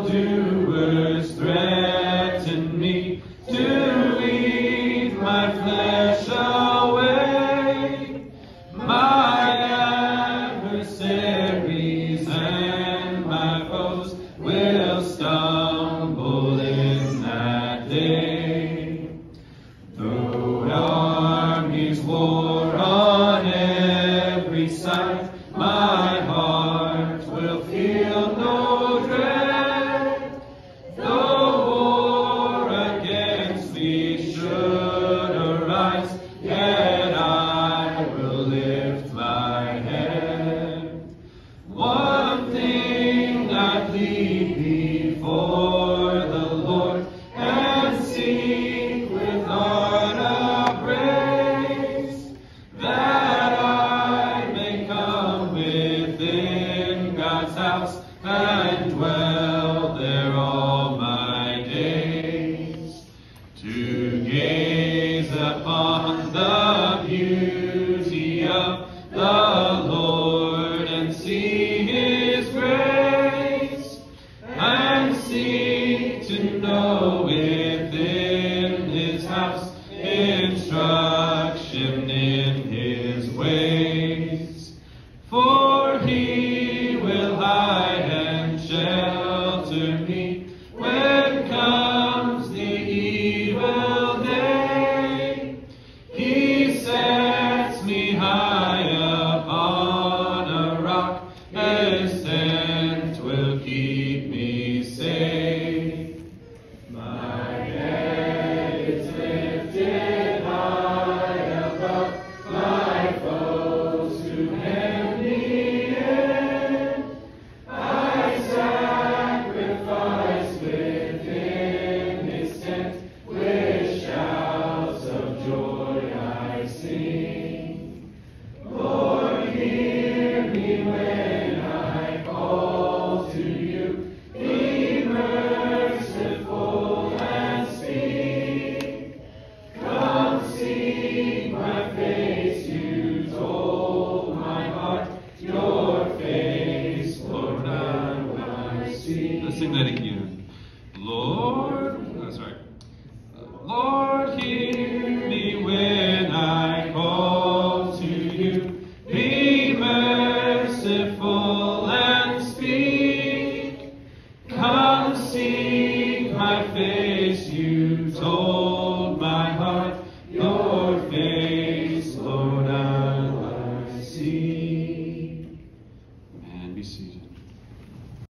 evildoers threaten me to lead my flesh away. My adversaries and my foes will stumble in that day. Though armies war on every side, my heart and dwell there all my days, to gaze upon the beauty of the Lord and see his grace, and seek to know within his house instruction in his ways. For Lord, no, sorry. Lord.